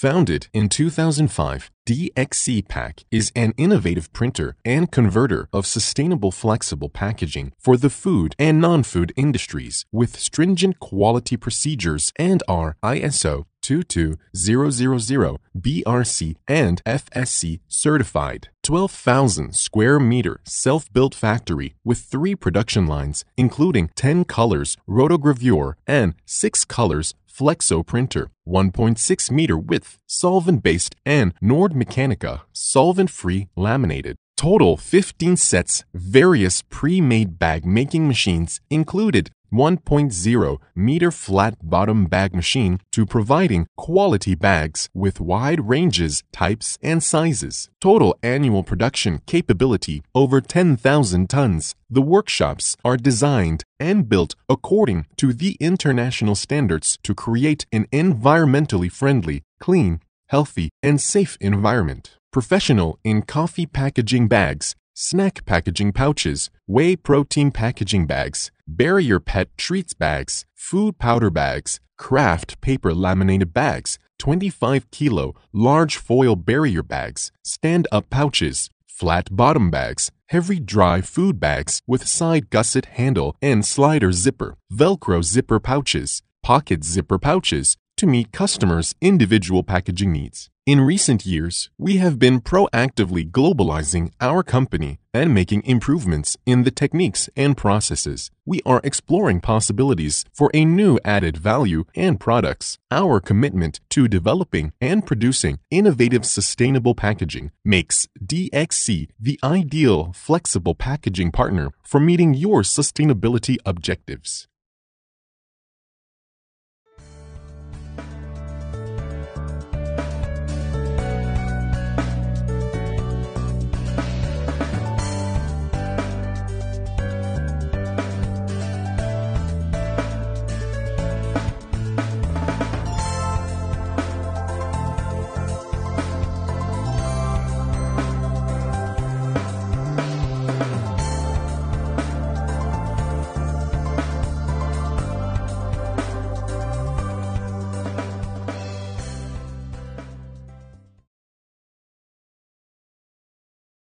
Founded in 2005, DXC Pack is an innovative printer and converter of sustainable flexible packaging for the food and non-food industries with stringent quality procedures and are ISO 22000 BRC and FSC certified. 12,000 square meter self-built factory with three production lines, including 10 colors rotogravure and 6 colors Flexo printer, 1.6 meter width, solvent-based and Nordmeccanica solvent-free laminated. Total 15 sets, various pre-made bag making machines included 1.0 meter flat bottom bag machine to providing quality bags with wide ranges, types, and sizes. Total annual production capability over 10,000 tons. The workshops are designed and built according to the international standards to create an environmentally friendly, clean, healthy, and safe environment. Professional in coffee packaging bags, snack packaging pouches, whey protein packaging bags, barrier pet treats bags, food powder bags, kraft paper laminated bags, 25 kilo large foil barrier bags, stand up pouches, flat bottom bags, heavy dry food bags with side gusset handle and slider zipper, Velcro zipper pouches, pocket zipper pouches to meet customers' individual packaging needs. In recent years, we have been proactively globalizing our company and making improvements in the techniques and processes. We are exploring possibilities for a new added value and products. Our commitment to developing and producing innovative sustainable packaging makes DXC the ideal flexible packaging partner for meeting your sustainability objectives.